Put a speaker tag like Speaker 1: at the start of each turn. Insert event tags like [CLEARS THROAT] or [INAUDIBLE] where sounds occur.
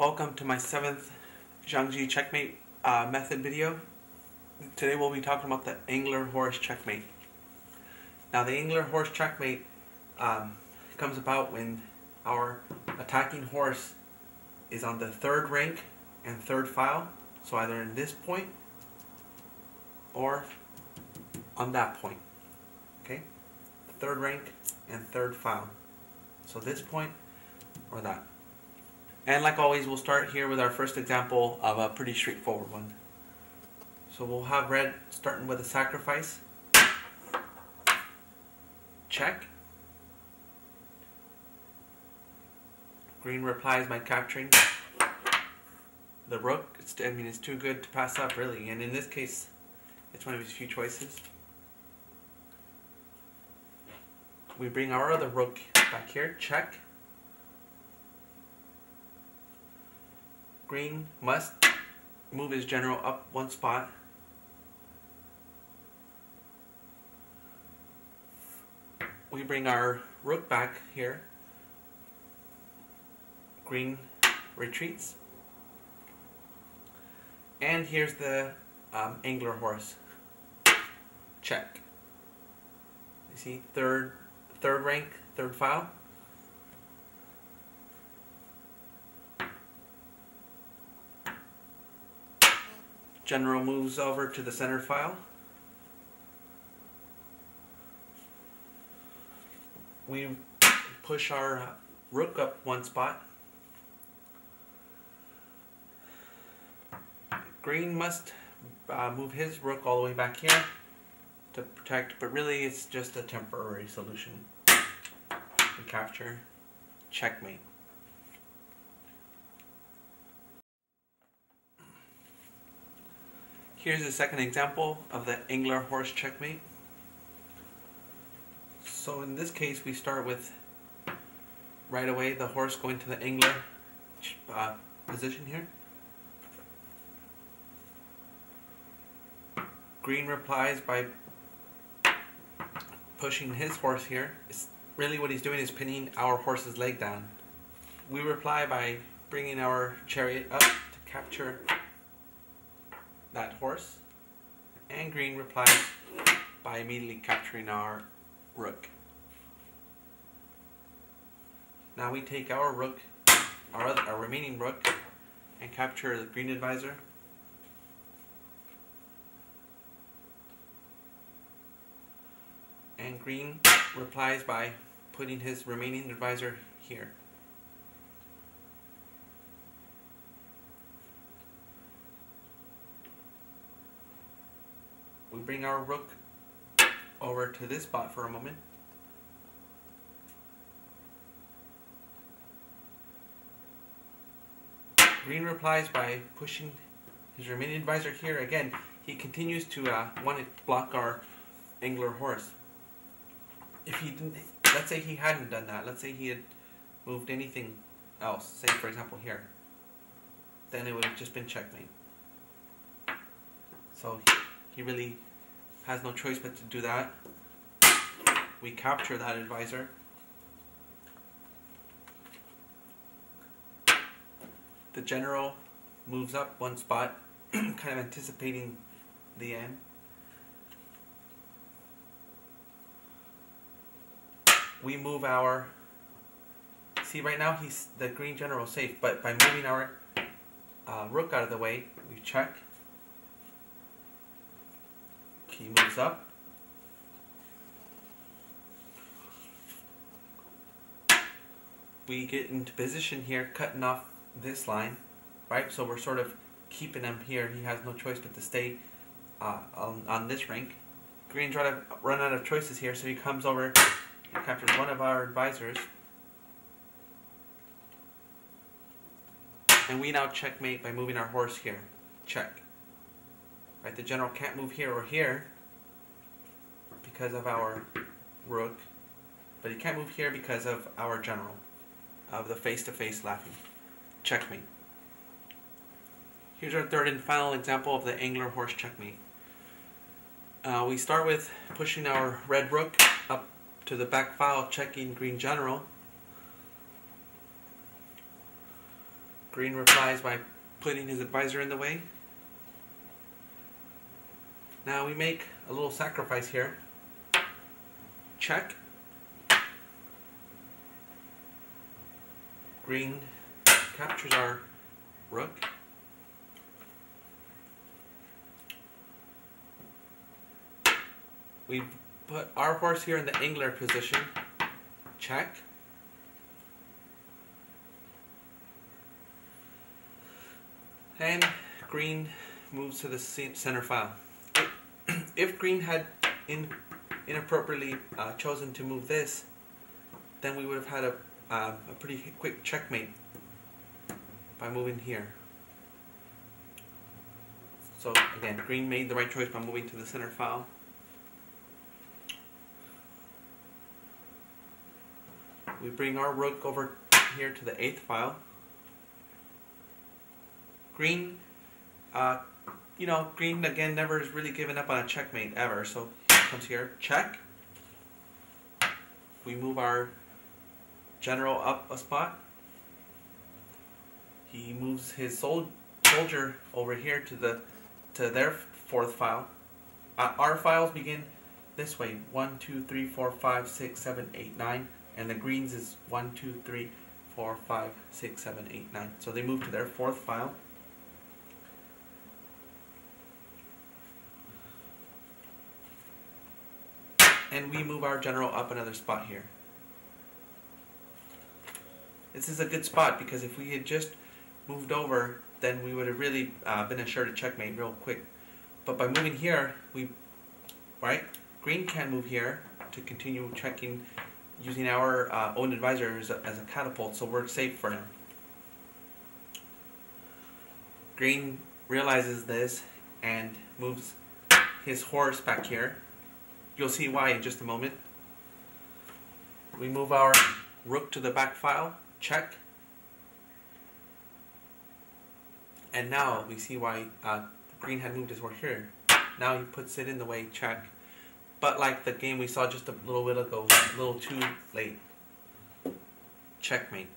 Speaker 1: Welcome to my seventh Xiangqi checkmate uh, method video. Today we'll be talking about the angler horse checkmate. Now the angler horse checkmate um, comes about when our attacking horse is on the third rank and third file. So either in this point or on that point. Okay? Third rank and third file. So this point or that. And like always, we'll start here with our first example of a pretty straightforward one. So we'll have red starting with a sacrifice. Check. Green replies by capturing the rook. I mean, it's too good to pass up, really. And in this case, it's one of his few choices. We bring our other rook back here. Check. Green must move his general up one spot. We bring our rook back here. Green retreats. And here's the um, angler horse. Check. You see, third, third rank, third file. General moves over to the center file. We push our rook up one spot. Green must uh, move his rook all the way back here to protect, but really it's just a temporary solution. We capture, checkmate. Here's a second example of the angler horse checkmate. So in this case we start with right away the horse going to the angler uh, position here. Green replies by pushing his horse here. It's really what he's doing is pinning our horse's leg down. We reply by bringing our chariot up to capture horse. And green replies by immediately capturing our rook. Now we take our rook, our, other, our remaining rook, and capture the green advisor. And green replies by putting his remaining advisor here. We bring our rook over to this spot for a moment. Green replies by pushing his remaining advisor here. Again, he continues to uh, want to block our angler horse. If he didn't, let's say he hadn't done that, let's say he had moved anything else, say for example here, then it would have just been checkmate. So he really has no choice but to do that. We capture that advisor. The general moves up one spot, [CLEARS THROAT] kind of anticipating the end. We move our. See, right now he's the green general safe, but by moving our uh, rook out of the way, we check he moves up. We get into position here, cutting off this line, right? So we're sort of keeping him here. He has no choice but to stay uh, on, on this rank. Green's try to run out of choices here, so he comes over and captures one of our advisors. And we now checkmate by moving our horse here. Check. Right, the general can't move here or here because of our rook, but he can't move here because of our general, of the face-to-face -face laughing. Checkmate. Here's our third and final example of the angler horse checkmate. Uh, we start with pushing our red rook up to the back file, checking green general. Green replies by putting his advisor in the way. Now we make a little sacrifice here. Check. Green captures our rook. We put our horse here in the angler position. Check. And green moves to the center file. [CLEARS THROAT] If green had in, inappropriately uh, chosen to move this, then we would have had a, uh, a pretty quick checkmate by moving here. So again, green made the right choice by moving to the center file. We bring our rook over here to the eighth file. Green, uh, you know, green again never has really given up on a checkmate ever. So comes here, check. We move our general up a spot. He moves his sol soldier over here to the to their fourth file. Uh, our files begin this way: one, two, three, four, five, six, seven, eight, nine, and the greens is one, two, three, four, five, six, seven, eight, nine. So they move to their fourth file. And we move our general up another spot here. This is a good spot because if we had just moved over, then we would have really uh, been assured to checkmate real quick. But by moving here, we, right, green can move here to continue checking using our uh, own advisor as a, as a catapult, so we're safe for now. Green realizes this and moves his horse back here You'll see why in just a moment. We move our rook to the back file, check. And now we see why uh, green had moved his horse here. Now he puts it in the way, check. But like the game we saw just a little bit ago, a little too late. Checkmate.